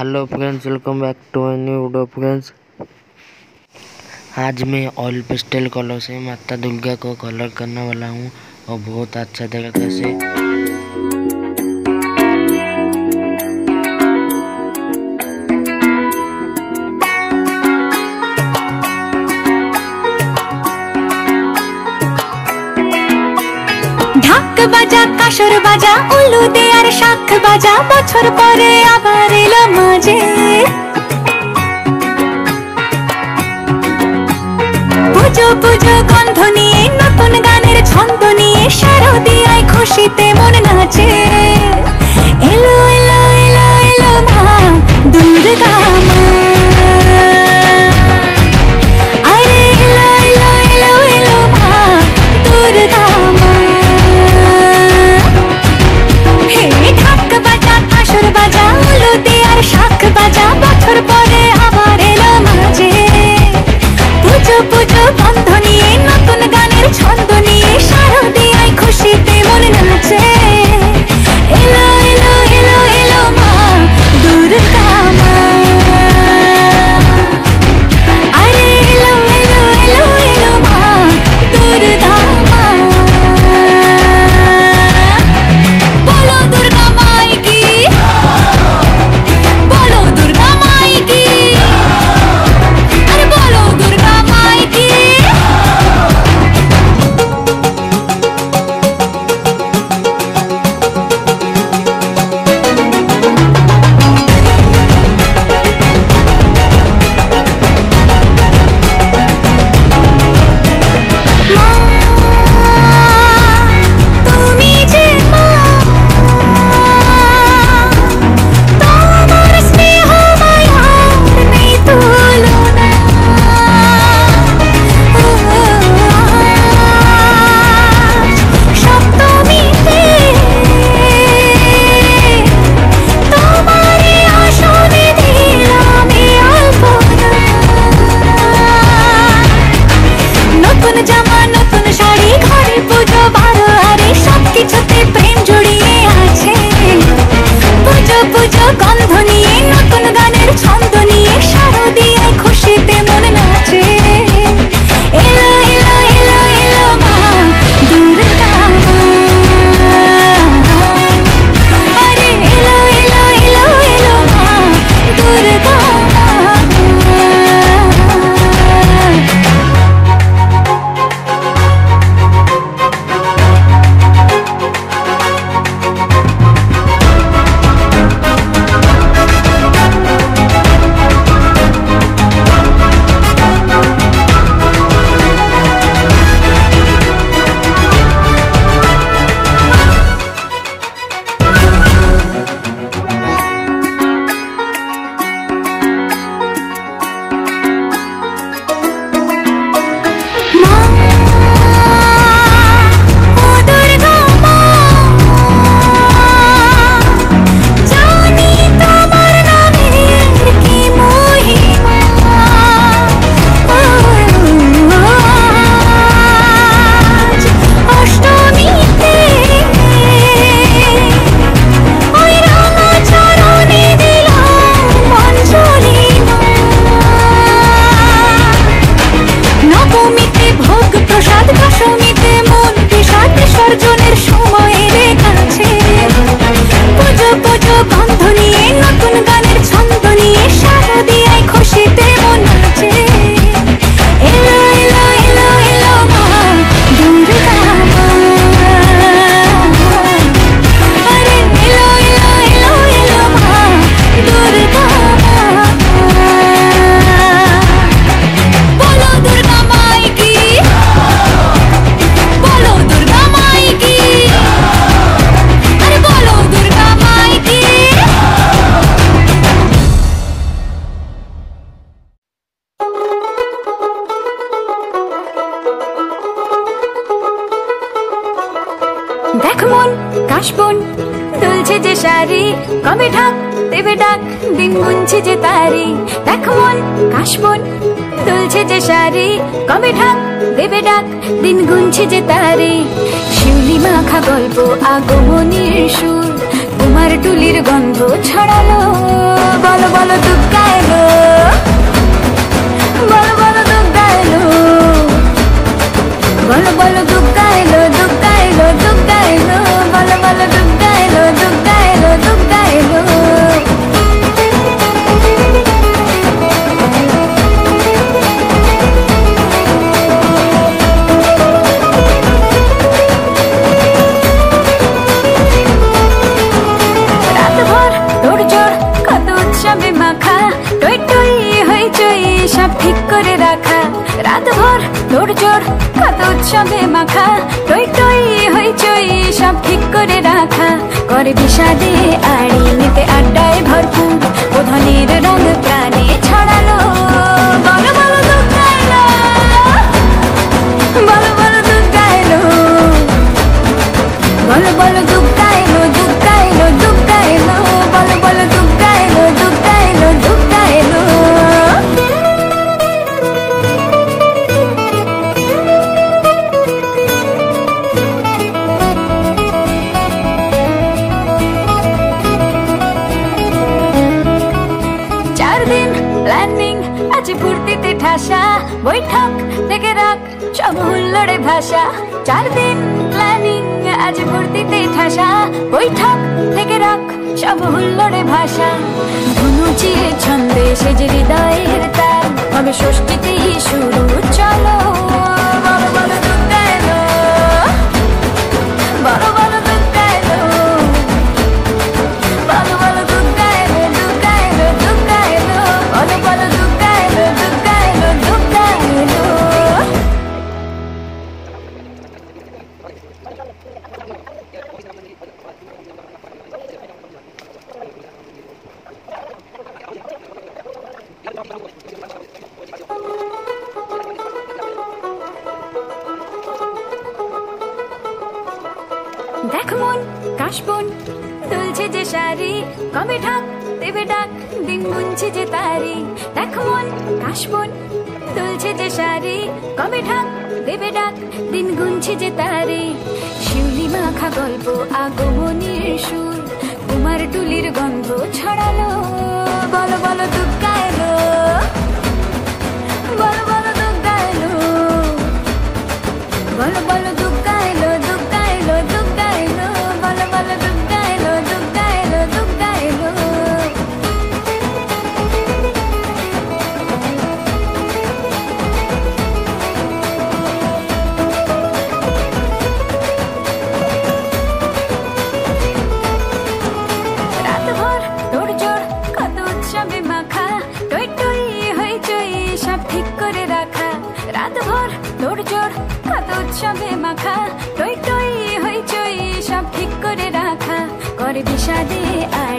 Hello friends welcome back to my new video friends आज मैं oil pastel colour से माता दुर्गा को कलर करने वाला हूँ और बहुत अच्छा तरीके से বাজা কাসর বাজা উলু আর শাখ বাজা বছর পরে আবার এলো মাঝে। পুজো পুজো, গন্ধ নিয়ে, নতুন গানের ছন্দ নিয়ে, শারদিয়ায় খুশিতে মন নাচে। এলো এলো দুলছে যে তারি, দেখ মন কাশবন দুলছে যে সারি, কবে ঢাক, দেবে ডাক, দিন গুনছে যে তারি। শিউলি মাখা গল্প, আগমনের সুর, তোমার টুলির গন্ধ ছড়ালো বল ঠিক করে রাখা। রাতভর তোর জোর কত উৎসবে মাখা। টই টই হইচই সব ঠিক করে রাখা। করে বিষাদে আড়ি, নিতে আড্ডায় ভরপুর। ওধনের রঙ রাখ সব হুল্লোড়ে ভাষা। চার দিন প্ল্যানিং আজ ভর্তিতে ঠাসা। বৈঠক থেকে রাখ সব হুল্লোড়ে ভাষা ধুনুচিয়ে ছন্দে সেজে হৃদয়ের তার হবে ষষ্ঠীতেই শুরু, চলো। দেখ মন কাশবন দুলছে যে শাড়ি কবে ঢাক দেবে ডাক, দিন গুনছে যে তারি। দেখ মন কাশবন দুলছে যে শাড়ি কবে ঢাক দেবে ডাক, দিন গুনছে যে তারে। শিউলি মাখা গল্প, আগমনের সুর তোমার টুলির গন্ধ ছড়ালো। বলো বলো দুগ্গা এলো বলো বলো দুগ্গা এলো বলো বলো দুগ্গা I